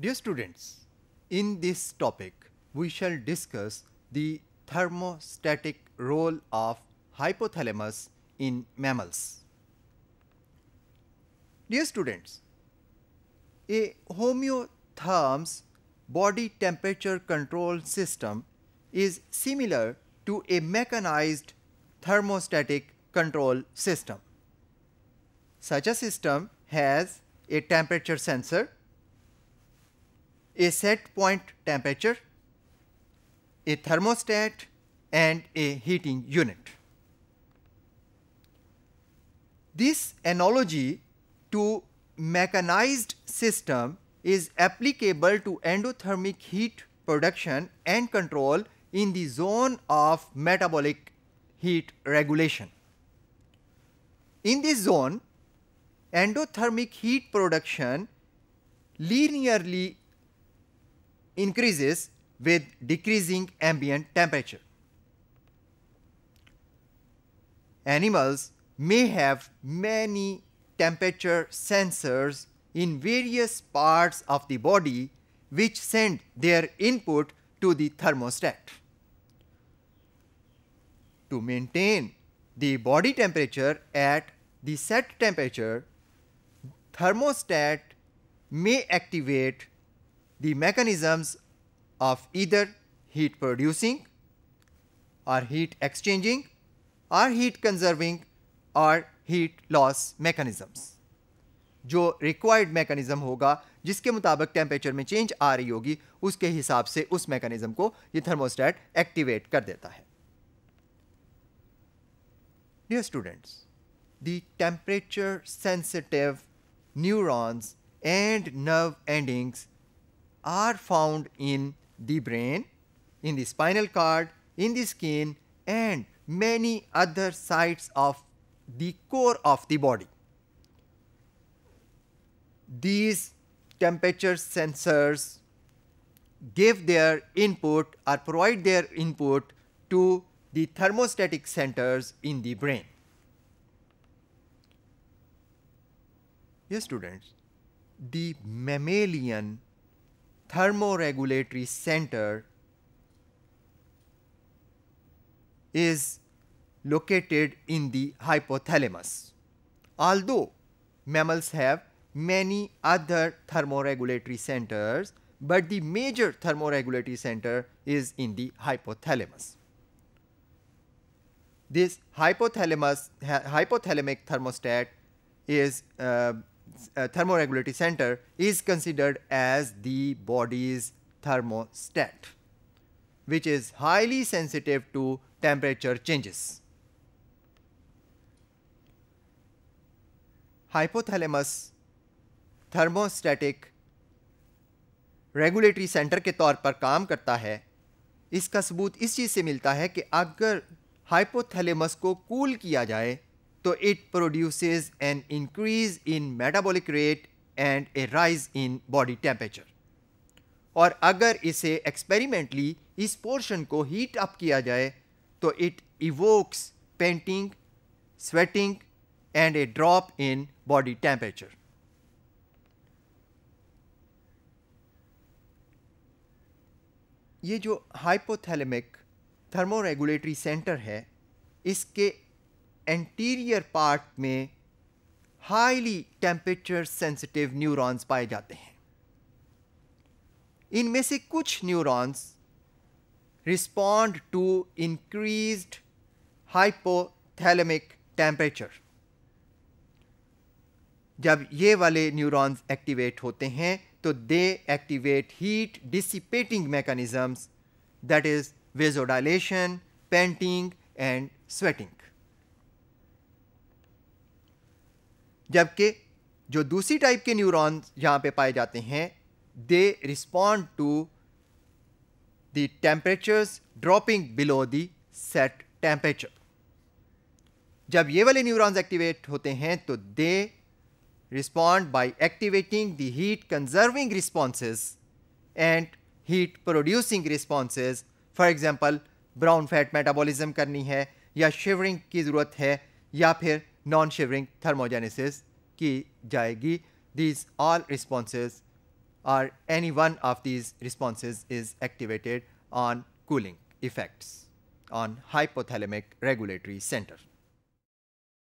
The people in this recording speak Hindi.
Dear students, in this topic we shall discuss the thermostatic role of hypothalamus in mammals. Dear students, a homeotherm's body temperature control system is similar to a mechanized thermostatic control system. Such a system has a temperature sensor, a set point temperature, a thermostat and a heating unit. This analogy to mechanized system is applicable to endothermic heat production and control in the zone of metabolic heat regulation. In this zone, endothermic heat production linearly increases with decreasing ambient temperature. Animals may have many temperature sensors in various parts of the body which send their input to the thermostat. To maintain the body temperature at the set temperature, thermostat may activate the mechanisms of either heat producing or heat exchanging or heat conserving or heat loss mechanisms. जो रिक्वायर्ड मैकेनिज्म होगा जिसके मुताबिक टेम्परेचर में चेंज आ रही होगी उसके हिसाब से उस मैकेनिज्म को ये थर्मोस्टेट एक्टिवेट कर देता है dear students the temperature sensitive neurons and nerve endings are found in the brain, in the spinal cord, in the skin and many other sites of the core of the body. These temperature sensors give their input or provide their input to the thermostatic centers in the brain. Yes, students, the mammalian thermoregulatory center is located in the hypothalamus. Although mammals have many other thermoregulatory centers, but the major thermoregulatory center is in the hypothalamus. This hypothalamus, hypothalamic thermostat is uh, uh, thermoregulatory center is considered as the body's thermostat which is highly sensitive to temperature changes. Hypothalamus thermostatic regulatory centre के तौर पर काम करता है इसका सबूत इस चीज़ से मिलता है कि अगर हाइपोथैलेमस को कूल किया जाए So it produces an increase in metabolic rate and a rise in body temperature. और अगर इसे एक्सपेरिमेंटली इस पोर्शन को हीट अप किया जाए तो it evokes panting sweating and a drop in body temperature ये जो हाइपोथैलेमिक थर्मोरेगुलेटरी सेंटर है, इसके एंटीरियर पार्ट में हाईली टेम्परेचर सेंसिटिव न्यूरॉन्स पाए जाते हैं। इनमें से कुछ neurons respond to increased hypothalamic temperature जब ये वाले न्यूरॉन्स एक्टिवेट होते हैं तो they activate heat dissipating mechanisms that is vasodilation panting and sweating जबकि जो दूसरी टाइप के न्यूरॉन यहाँ पे पाए जाते हैं they respond to the temperatures dropping below the set temperature जब ये वाले न्यूरॉन्स एक्टिवेट होते हैं तो they respond by activating the heat conserving responses and heat producing responses for example brown fat metabolism करनी है, या शिवरिंग की ज़रूरत है, या फिर नॉन शिवरिंग थर्मोजेनेसिस की जाएगी these all responses or any one of these responses is activated on cooling effects on hypothalamic regulatory center.